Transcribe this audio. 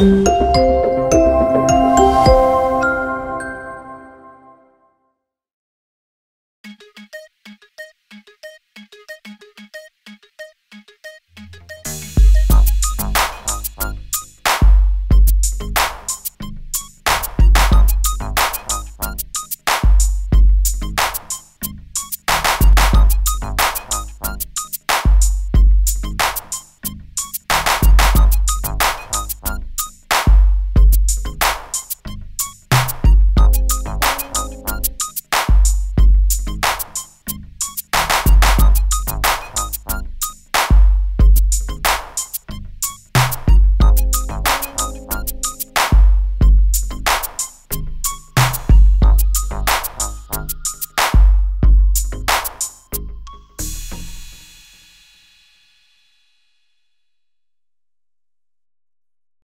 Música